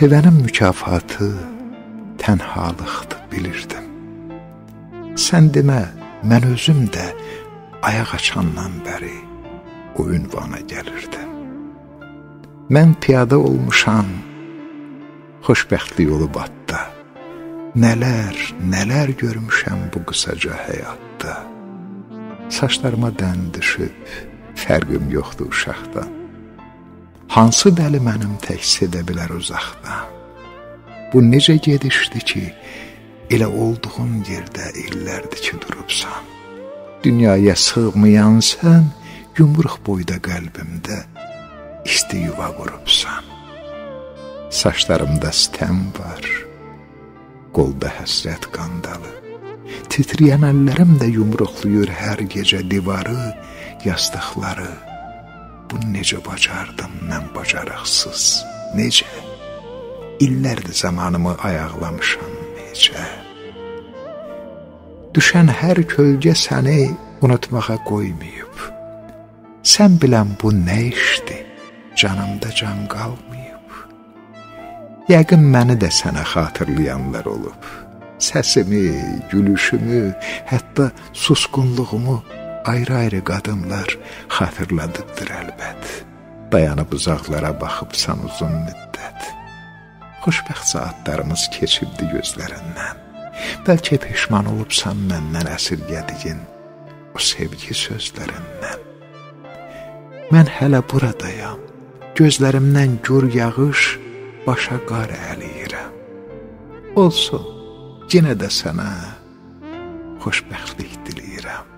Sevənin mükafatı tənhalıqdır, bilirdim. Sən demə, mən özüm də ayaq açandan bəri o ünvana gəlirdim. Mən piyada olmuşam, xoşbəxtlik yolu batda. Nələr, nələr görmüşəm bu qısaca həyatda. Saçlarıma dən düşüb, fərqim yoxdur uşaqdan. Hansı dəli mənim təks edə bilər uzaqdan? Bu necə gedişdi ki, elə olduğun yerdə illərdir ki, durubsan. Dünyaya sığmayan sən, yumruq boyda qəlbimdə isti yuva qurubsan. Saçlarımda stəm var, qolda həsrət qandalı. Titriyən əllərim də yumruqluyur hər gecə divarı, yastıqları. Bu necə bacardım mən bacarıqsız, necə? İllərdir zamanımı ayaqlamışam, necə? Düşən hər kölgə səni unutmağa qoymayıb. Sən bilən bu nə işdir, canımda can qalmayıb. Yəqin məni də sənə xatırlayanlar olub. Səsimi, gülüşümü, hətta susqunluğumu ayrı-ayrı qadınlar xatırladıbdır əlbət. Dayanıb uzaqlara baxıbsan uzun müddət. Xoşbəxt saatlarımız keçibdi gözlərindən. Bəlkə peşman olubsan məndən əsirgədiyin o sevgi sözlərindən. Mən hələ buradayam. Gözlərimdən gür yağış, başa qar əliyirəm. Olsun, yenə də sənə xoşbəxtlik diləyirəm.